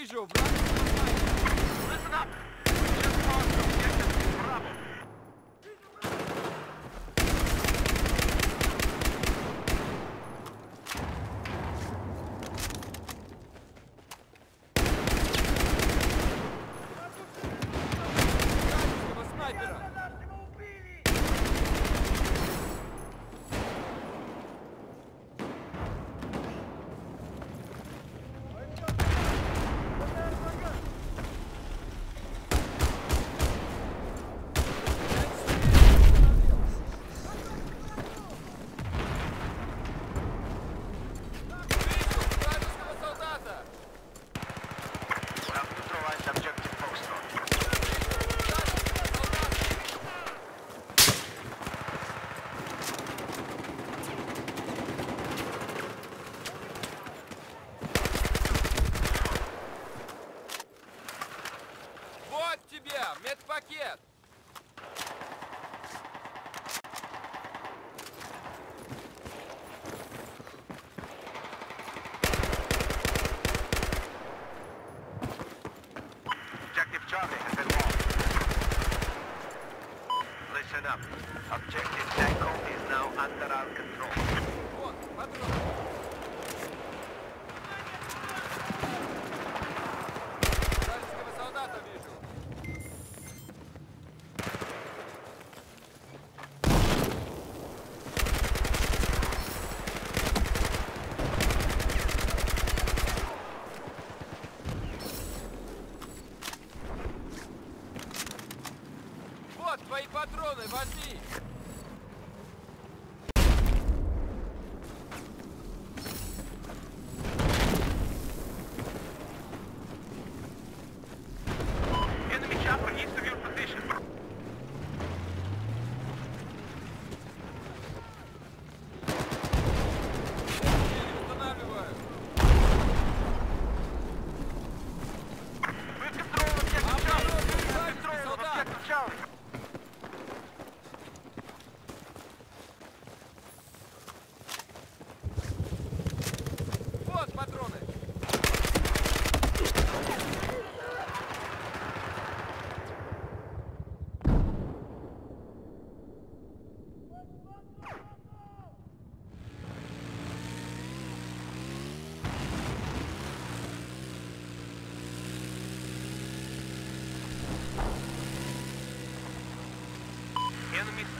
Вижу, враг! Listen up! We just lost objective Bravo! Allez, vas-y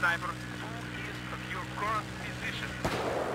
sniper, who is at your current position.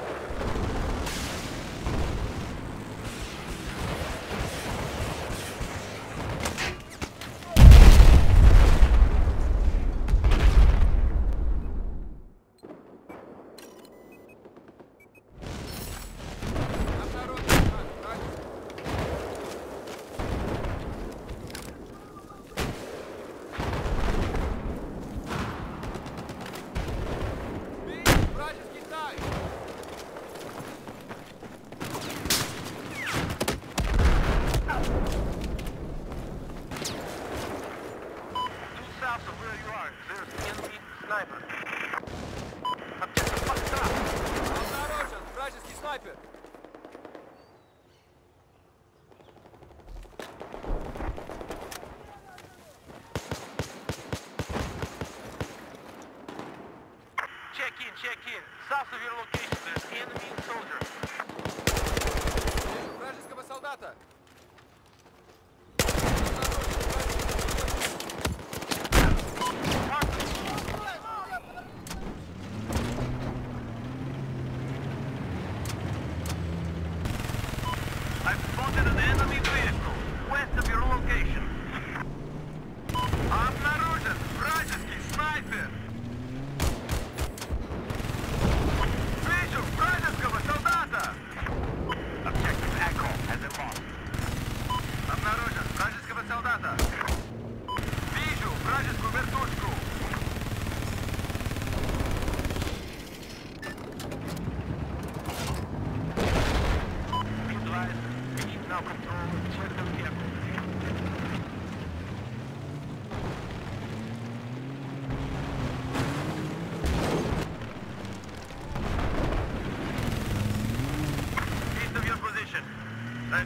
to your location. There's enemy soldier. Вражеского солдата!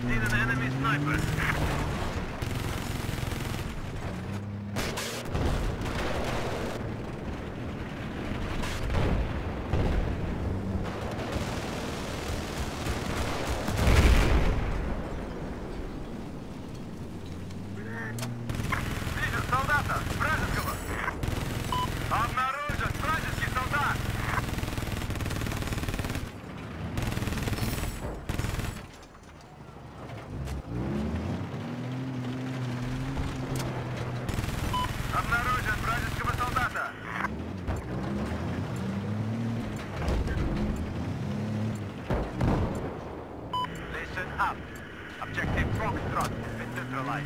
Seen an enemy sniper. up. Objective Foxtrot has been neutralized.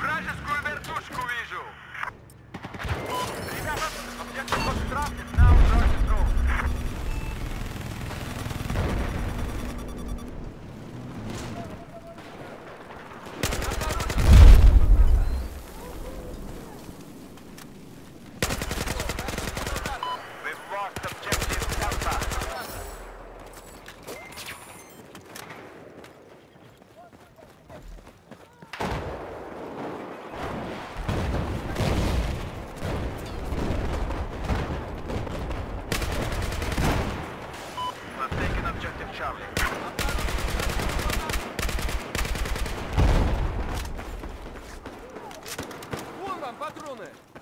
Вражескую вертушку вижу! Ребята, объект Foxtrot is now патроны!